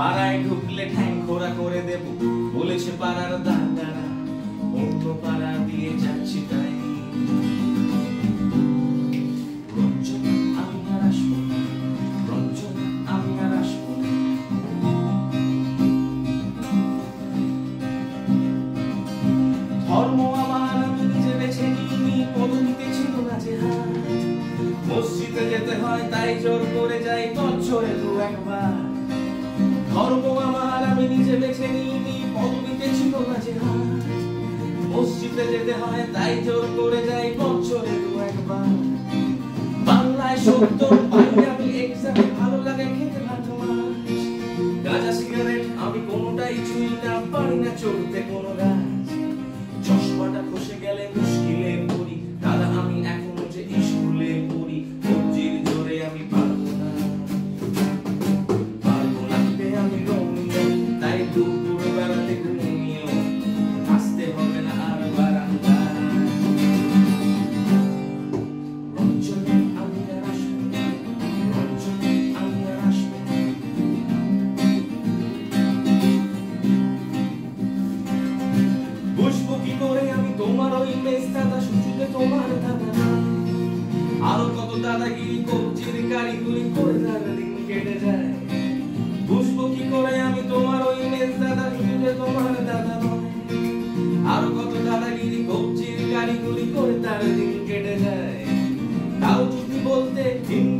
পাড়ায় ঢুকলে ঠ্যাং খোরা করে দেব। বলেছে পাড়ার দাদারা অন্য পাড়া দিয়ে যাচ্ছি তাই। রঞ্জন আমি ধর্ম আমার ছিল না যে মসজিদে যেতে হয়, তাই জোর করে যাই বছরে দু একবার। ধর্ম আমার আমি নিজে বেছে নিইনি পদবিতে ছিল না যে মসজিদে যেতে হয়, তাই জোর করে যাই বছরে দু একবার। বাংলায় সত্য পাই আমি দাদাগিরি কি করে আমি তোমার ওই মেস দাদা সুযোগে তোমার দাদা নয়? আরও কত দাদাগিরি কবজির কারিগরি করে তার দিন কেটে যায়? তাও যদি বলতে হিন্দুর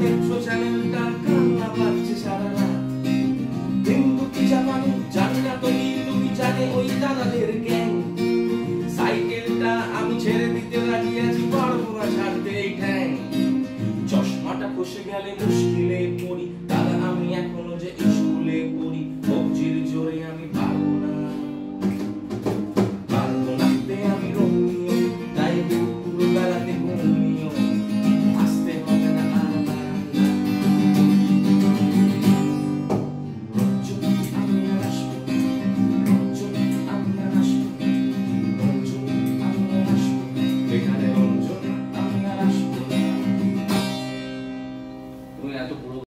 মেট্রো চ্যানেলটা কান্না পাচ্ছে সারা রাত। হিন্দু কি জাপানি জানি না তো কি জানে ওই দাদাদের গ্যাং সাইকেলটা আমি ছেড়ে দিতে রাজি আছি পারব না ছাড়তে এই ঠ্যাং। চশমাটা খসে গেলে মুশকিল